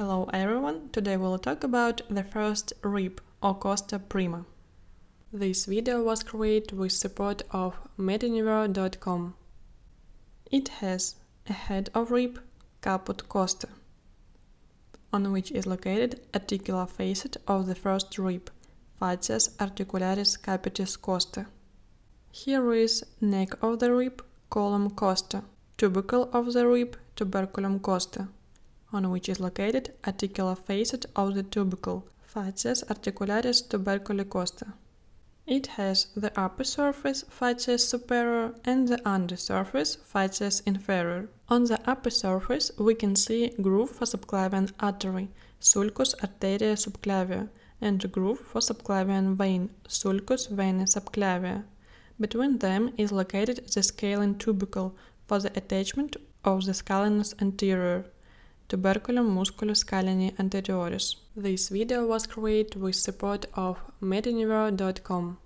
Hello everyone, today we'll talk about the first rib or costa prima. This video was created with support of meduniver.com. It has a head of rib, caput costa, on which is located articular facet of the first rib, facies articularis capitis costa. Here is neck of the rib, collum costa, tubercle of the rib, tuberculum costa on which is located articular facet of the tubercle, facies articularis tuberculi costa. It has the upper surface, facies superior, and the under surface, facies inferior. On the upper surface, we can see groove for subclavian artery, sulcus arteria subclavia, and groove for subclavian vein, sulcus vena subclavia. Between them is located the scalene tubercle for the attachment of the scalenus anterior. Tuberculum musculus scaleni anterioris. This video was created with support of meduniver.com.